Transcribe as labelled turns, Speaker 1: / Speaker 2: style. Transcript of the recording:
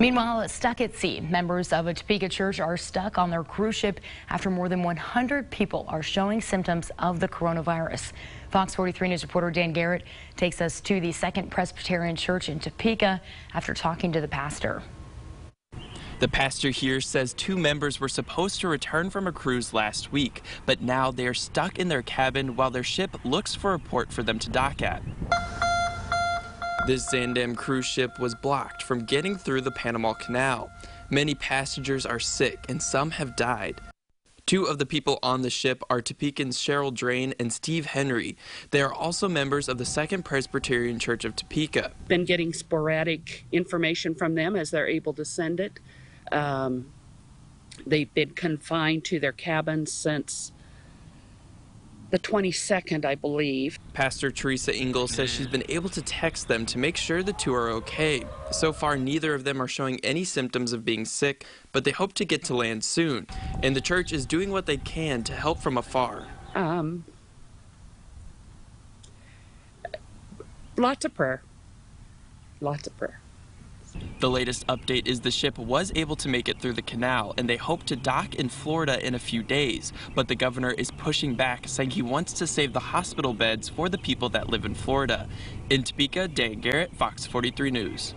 Speaker 1: Meanwhile, stuck at sea, members of a Topeka church are stuck on their cruise ship after more than 100 people are showing symptoms of the coronavirus. Fox 43 News reporter Dan Garrett takes us to the Second Presbyterian Church in Topeka after talking to the pastor.
Speaker 2: The pastor here says two members were supposed to return from a cruise last week, but now they are stuck in their cabin while their ship looks for a port for them to dock at. This Zaandam cruise ship was blocked from getting through the Panama Canal. Many passengers are sick and some have died. Two of the people on the ship are Topekans Cheryl Drain and Steve Henry. They are also members of the Second Presbyterian Church of Topeka.
Speaker 3: Been getting sporadic information from them as they're able to send it. Um, they've been confined to their cabins since the 22nd, I believe.
Speaker 2: Pastor Teresa Ingle says she's been able to text them to make sure the two are okay. So far, neither of them are showing any symptoms of being sick, but they hope to get to land soon. And the church is doing what they can to help from afar.
Speaker 3: Um, lots of prayer. Lots of prayer.
Speaker 2: The latest update is the ship was able to make it through the canal and they hope to dock in Florida in a few days. But the governor is pushing back, saying he wants to save the hospital beds for the people that live in Florida. In Topeka, Dan Garrett, Fox 43 News.